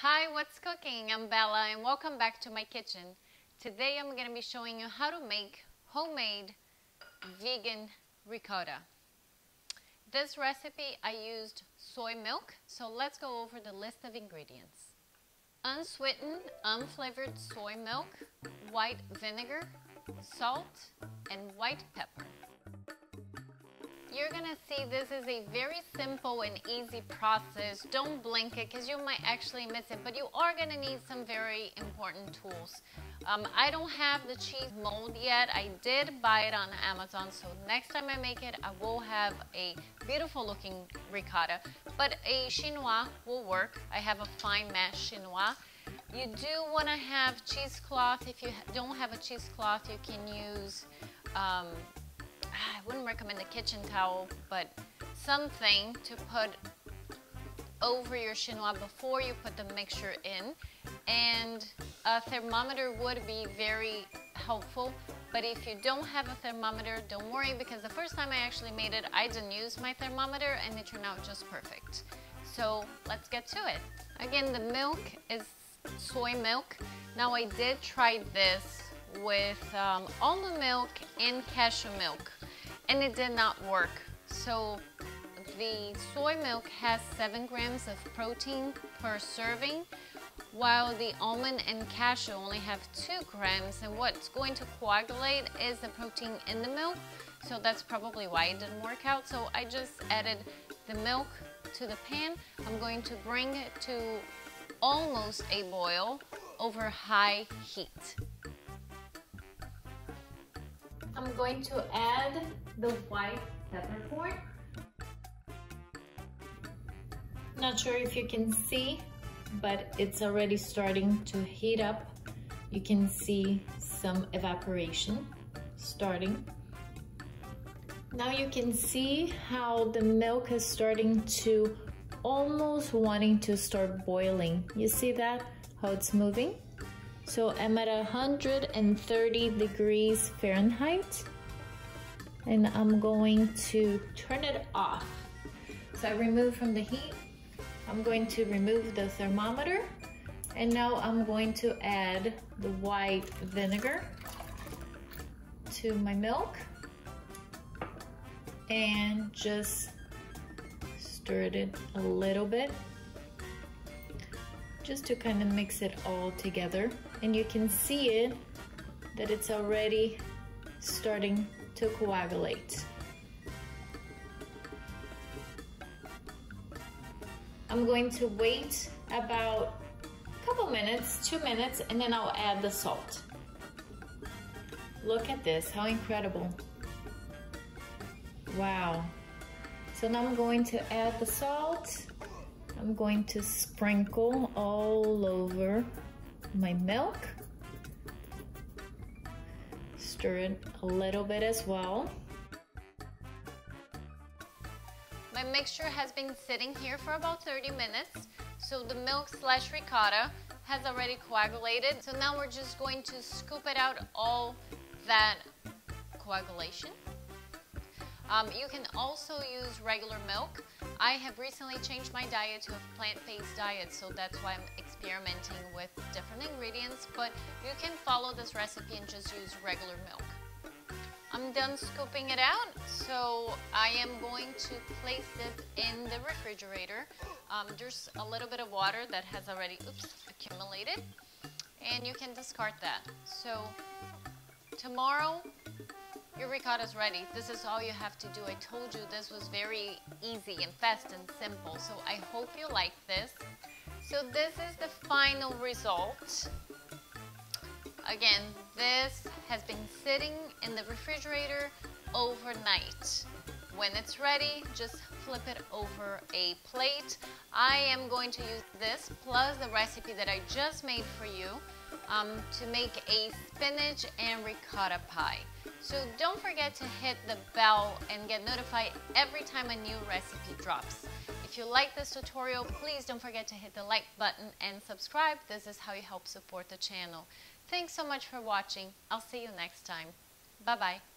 Hi, what's cooking? I'm Bella and welcome back to my kitchen. Today I'm going to be showing you how to make homemade vegan ricotta. This recipe I used soy milk, so let's go over the list of ingredients. Unsweetened, unflavored soy milk, white vinegar, salt, and white pepper. You're gonna see this is a very simple and easy process. Don't blink it because you might actually miss it, but you are gonna need some very important tools. Um, I don't have the cheese mold yet. I did buy it on Amazon, so next time I make it, I will have a beautiful looking ricotta, but a chinois will work. I have a fine mesh chinois. You do want to have cheesecloth. If you don't have a cheesecloth, you can use um, I wouldn't recommend a kitchen towel, but something to put over your chinois before you put the mixture in. And a thermometer would be very helpful. But if you don't have a thermometer, don't worry because the first time I actually made it, I didn't use my thermometer and it turned out just perfect. So let's get to it. Again, the milk is soy milk. Now I did try this with um, almond milk and cashew milk and it did not work. So the soy milk has 7 grams of protein per serving while the almond and cashew only have 2 grams and what's going to coagulate is the protein in the milk. So that's probably why it didn't work out. So I just added the milk to the pan. I'm going to bring it to almost a boil over high heat I'm going to add the white peppercorn. Not sure if you can see, but it's already starting to heat up. You can see some evaporation starting. Now you can see how the milk is starting to almost wanting to start boiling. You see that? How it's moving? So I'm at 130 degrees Fahrenheit and I'm going to turn it off. So I remove from the heat. I'm going to remove the thermometer and now I'm going to add the white vinegar to my milk and just stir it a little bit just to kind of mix it all together and you can see it that it's already starting to coagulate. I'm going to wait about a couple minutes, two minutes, and then I'll add the salt. Look at this, how incredible. Wow. So now I'm going to add the salt I'm going to sprinkle all over my milk. Stir it a little bit as well. My mixture has been sitting here for about 30 minutes. So the milk slash ricotta has already coagulated. So now we're just going to scoop it out all that coagulation. Um, you can also use regular milk. I have recently changed my diet to a plant-based diet, so that's why I'm experimenting with different ingredients, but you can follow this recipe and just use regular milk. I'm done scooping it out, so I am going to place it in the refrigerator. Um, there's a little bit of water that has already oops, accumulated, and you can discard that. So tomorrow is ready. This is all you have to do. I told you this was very easy and fast and simple. So I hope you like this. So this is the final result. Again, this has been sitting in the refrigerator overnight. When it's ready, just flip it over a plate. I am going to use this plus the recipe that I just made for you um, to make a spinach and ricotta pie. So don't forget to hit the bell and get notified every time a new recipe drops. If you like this tutorial, please don't forget to hit the like button and subscribe. This is how you help support the channel. Thanks so much for watching. I'll see you next time. Bye-bye.